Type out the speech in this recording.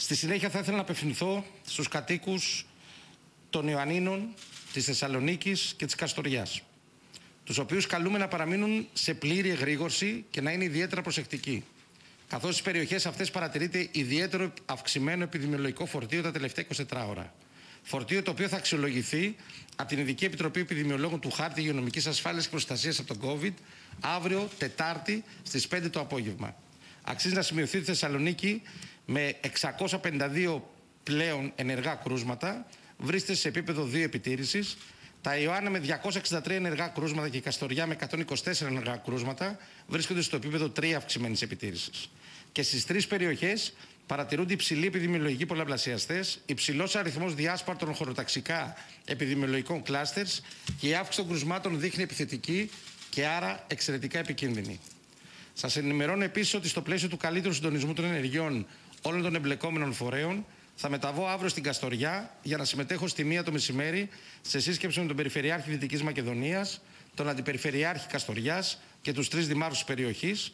Στη συνέχεια θα ήθελα να απευθυνθώ στους κατοίκους των Ιωαννίνων, της Θεσσαλονίκης και της Καστοριάς, τους οποίους καλούμε να παραμείνουν σε πλήρη εγρήγορση και να είναι ιδιαίτερα προσεκτικοί. Καθώς στις περιοχές αυτές παρατηρείται ιδιαίτερο αυξημένο επιδημιολογικό φορτίο τα τελευταία 24 ώρα. Φορτίο το οποίο θα αξιολογηθεί από την Ειδική Επιτροπή Επιδημιολόγων του Χάρτη Υγειονομικής Ασφάλειας και Προστασίας από τον COVID αύριο, Τετάρτη, στις 5 το απόγευμα. Αξίζει να σημειωθεί ότι η Θεσσαλονίκη με 652 πλέον ενεργά κρούσματα βρίσκεται σε επίπεδο 2 επιτήρησης. Τα Ιωάννα με 263 ενεργά κρούσματα και η Καστοριά με 124 ενεργά κρούσματα βρίσκονται στο επίπεδο 3 αυξημένης επιτήρησης. Και στις τρεις περιοχές παρατηρούνται υψηλοί επιδημιολογικοί πολλαπλασιαστές, υψηλός αριθμός διάσπαρτων χωροταξικά επιδημιολογικών κλάστερς και η αύξηση των κρουσμάτων δείχνει επιθετική και άρα εξαιρετικά επικίνδυνη. Σας ενημερώνω επίσης ότι στο πλαίσιο του καλύτερου συντονισμού των ενεργειών όλων των εμπλεκόμενων φορέων θα μεταβώ αύριο στην Καστοριά για να συμμετέχω στη μία το μεσημέρι σε σύσκεψη με τον Περιφερειάρχη Δυτικής Μακεδονίας, τον Αντιπεριφερειάρχη Καστοριάς και τους τρεις δημάρχους της περιοχής,